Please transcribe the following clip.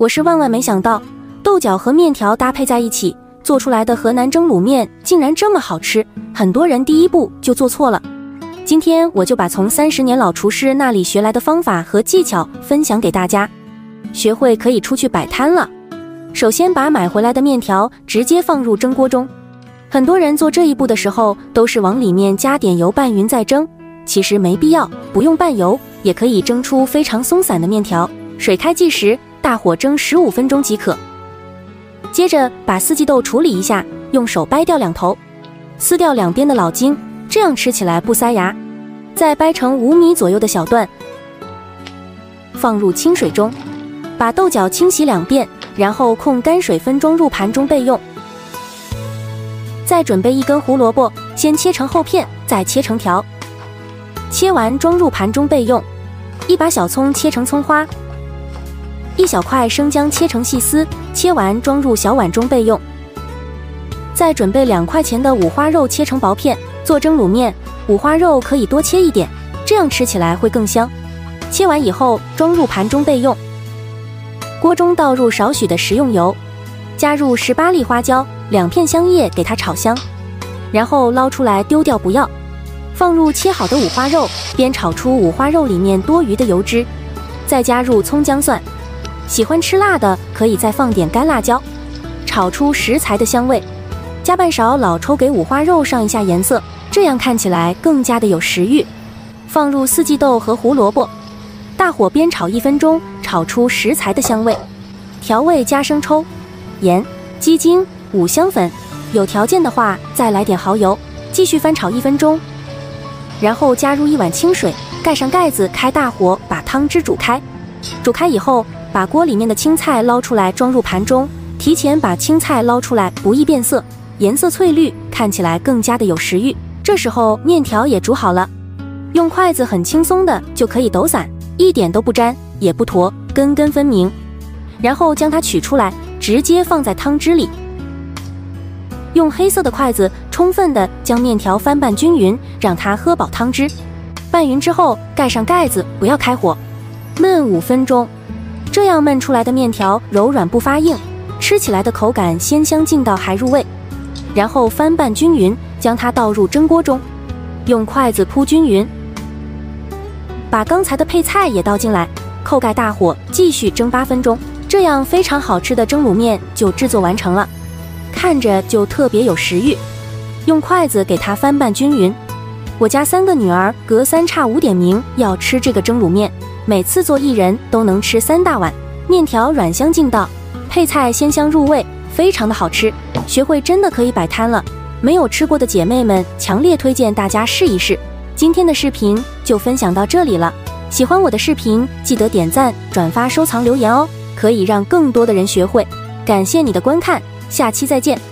我是万万没想到，豆角和面条搭配在一起做出来的河南蒸卤面竟然这么好吃。很多人第一步就做错了。今天我就把从三十年老厨师那里学来的方法和技巧分享给大家，学会可以出去摆摊了。首先把买回来的面条直接放入蒸锅中。很多人做这一步的时候都是往里面加点油拌匀再蒸，其实没必要，不用拌油也可以蒸出非常松散的面条。水开即食。大火蒸十五分钟即可。接着把四季豆处理一下，用手掰掉两头，撕掉两边的老筋，这样吃起来不塞牙。再掰成五米左右的小段，放入清水中，把豆角清洗两遍，然后控干水分装入盘中备用。再准备一根胡萝卜，先切成厚片，再切成条，切完装入盘中备用。一把小葱切成葱花。一小块生姜切成细丝，切完装入小碗中备用。再准备两块钱的五花肉，切成薄片。做蒸卤面，五花肉可以多切一点，这样吃起来会更香。切完以后装入盘中备用。锅中倒入少许的食用油，加入十八粒花椒、两片香叶，给它炒香。然后捞出来丢掉不要，放入切好的五花肉，煸炒出五花肉里面多余的油脂，再加入葱姜蒜。喜欢吃辣的，可以再放点干辣椒，炒出食材的香味。加半勺老抽，给五花肉上一下颜色，这样看起来更加的有食欲。放入四季豆和胡萝卜，大火煸炒一分钟，炒出食材的香味。调味加生抽、盐、鸡精、五香粉，有条件的话再来点蚝油。继续翻炒一分钟，然后加入一碗清水，盖上盖子，开大火把汤汁煮开。煮开以后。把锅里面的青菜捞出来，装入盘中。提前把青菜捞出来，不易变色，颜色翠绿，看起来更加的有食欲。这时候面条也煮好了，用筷子很轻松的就可以抖散，一点都不粘，也不坨，根根分明。然后将它取出来，直接放在汤汁里，用黑色的筷子充分的将面条翻拌均匀，让它喝饱汤汁。拌匀之后盖上盖子，不要开火，焖五分钟。这样焖出来的面条柔软不发硬，吃起来的口感鲜香劲道还入味。然后翻拌均匀，将它倒入蒸锅中，用筷子铺均匀，把刚才的配菜也倒进来，扣盖大火继续蒸八分钟。这样非常好吃的蒸卤面就制作完成了，看着就特别有食欲。用筷子给它翻拌均匀。我家三个女儿隔三差五点名要吃这个蒸卤面。每次做一人都能吃三大碗，面条软香劲道，配菜鲜香入味，非常的好吃。学会真的可以摆摊了，没有吃过的姐妹们，强烈推荐大家试一试。今天的视频就分享到这里了，喜欢我的视频记得点赞、转发、收藏、留言哦，可以让更多的人学会。感谢你的观看，下期再见。